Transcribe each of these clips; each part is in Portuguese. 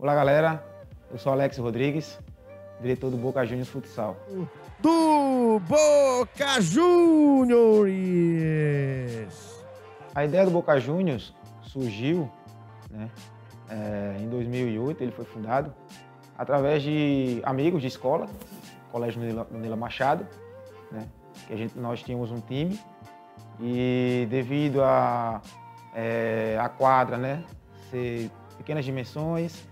Olá, galera. Eu sou Alex Rodrigues, diretor do Boca Juniors Futsal. Do Boca Juniors! A ideia do Boca Juniors surgiu né, é, em 2008, ele foi fundado através de amigos de escola, Colégio Nila Machado, né, que a gente, nós tínhamos um time e devido a, é, a quadra né, ser pequenas dimensões,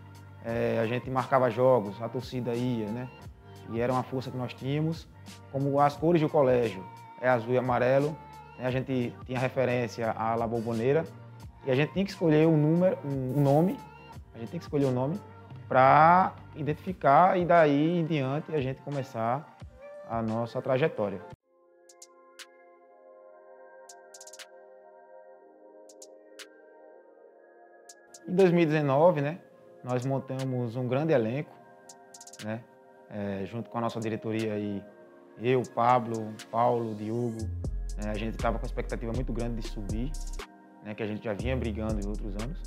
é, a gente marcava jogos, a torcida ia, né? E era uma força que nós tínhamos. Como as cores do colégio é azul e amarelo, né? a gente tinha referência à La Boboneira e a gente tinha que escolher um número, um, nome, a gente tem que escolher um nome para identificar e daí em diante a gente começar a nossa trajetória. Em 2019, né, nós montamos um grande elenco, né? É, junto com a nossa diretoria aí, eu, Pablo, Paulo, Diogo, né? a gente estava com uma expectativa muito grande de subir, né? que a gente já vinha brigando em outros anos.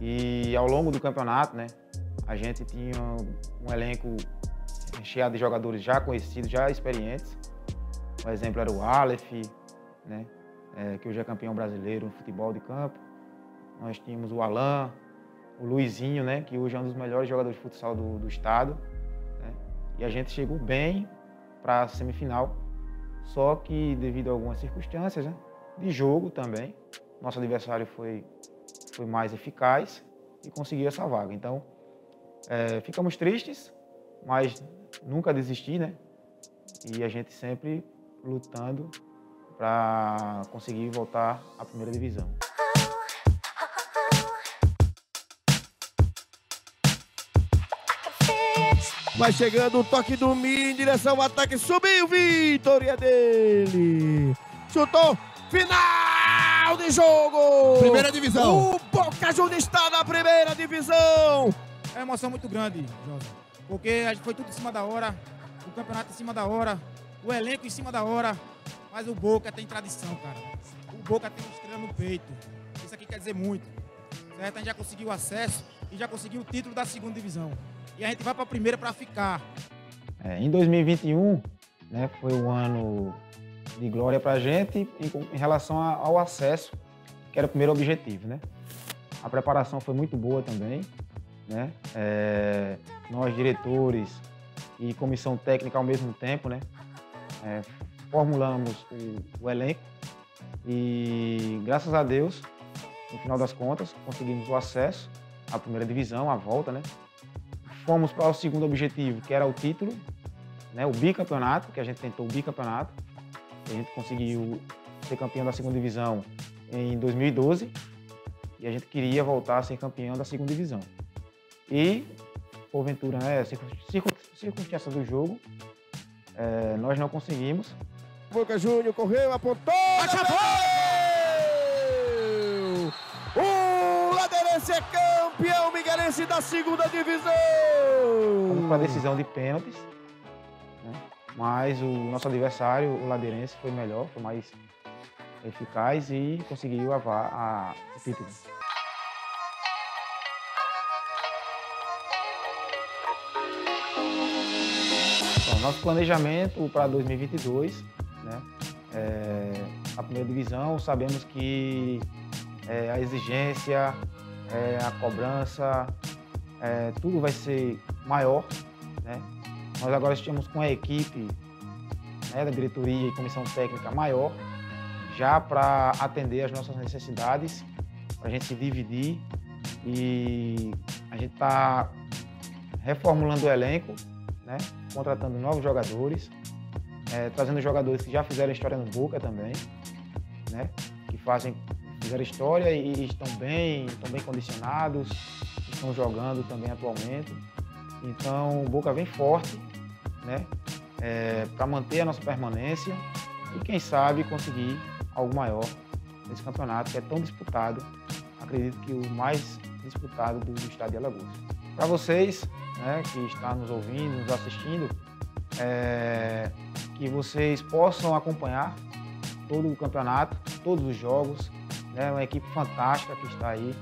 E ao longo do campeonato, né, a gente tinha um elenco recheado de jogadores já conhecidos, já experientes. O exemplo era o Aleph, né, é, que hoje é campeão brasileiro no futebol de campo. Nós tínhamos o Alain, o Luizinho, né, que hoje é um dos melhores jogadores de futsal do, do estado. Né, e a gente chegou bem para a semifinal, só que devido a algumas circunstâncias né, de jogo também, nosso adversário foi, foi mais eficaz e conseguiu essa vaga. Então, é, ficamos tristes, mas nunca desisti, né? E a gente sempre lutando para conseguir voltar à primeira divisão. Vai chegando o toque do Mi em direção ao ataque. Subiu, vitória dele. Chutou, final de jogo. Primeira divisão. O Boca Juniors está na primeira divisão. É uma emoção muito grande, José. Porque a gente foi tudo em cima da hora, o campeonato em cima da hora, o elenco em cima da hora. Mas o Boca tem tradição, cara. O Boca tem uma estrela no peito. Isso aqui quer dizer muito. Certo? A gente já conseguiu acesso e já conseguiu o título da segunda divisão e a gente vai para a primeira para ficar. É, em 2021, né, foi um ano de glória para a gente em, em relação a, ao acesso, que era o primeiro objetivo. Né? A preparação foi muito boa também. Né? É, nós, diretores e comissão técnica ao mesmo tempo, né? É, formulamos o, o elenco e, graças a Deus, no final das contas, conseguimos o acesso à primeira divisão, a volta, né? Fomos para o segundo objetivo, que era o título, né, o bicampeonato, que a gente tentou o bicampeonato. A gente conseguiu ser campeão da segunda divisão em 2012 e a gente queria voltar a ser campeão da segunda divisão. E, porventura, né, circunstâncias do jogo, é, nós não conseguimos. Boca Júnior correu, apontou! Acabou! Ladeirense é campeão miguelense da segunda divisão! Para a decisão de pênaltis, né? mas o nosso adversário, o Ladeirense, foi melhor, foi mais eficaz e conseguiu a, a, o título. Nosso planejamento para 2022, né? É, a primeira divisão, sabemos que é, a exigência, é, a cobrança, é, tudo vai ser maior. Né? Nós agora estamos com a equipe né, da diretoria e comissão técnica maior, já para atender as nossas necessidades, para a gente se dividir e a gente está reformulando o elenco, né, contratando novos jogadores, é, trazendo jogadores que já fizeram história no Boca também, né, que fazem fizeram história e estão bem, estão bem condicionados, estão jogando também atualmente. Então o Boca vem forte, né? É, para manter a nossa permanência e quem sabe conseguir algo maior nesse campeonato que é tão disputado, acredito que o mais disputado do, do estado de Alagoas. Para vocês né, que estão nos ouvindo, nos assistindo, é, que vocês possam acompanhar todo o campeonato, todos os jogos, é uma equipe fantástica que está aí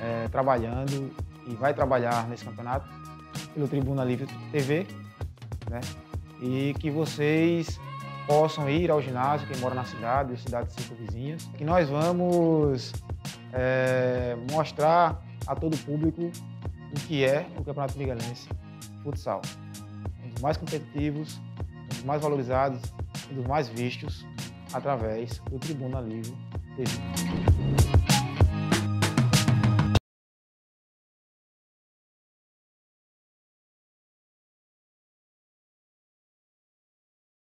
é, trabalhando e vai trabalhar nesse campeonato pelo Tribuna Livre TV, né? E que vocês possam ir ao ginásio, quem mora na cidade, ou cidades circunvizinhas, que nós vamos é, mostrar a todo o público o que é o Campeonato Miguelense Futsal. Um dos mais competitivos, um dos mais valorizados, um dos mais vistos através do Tribuna Livre TV.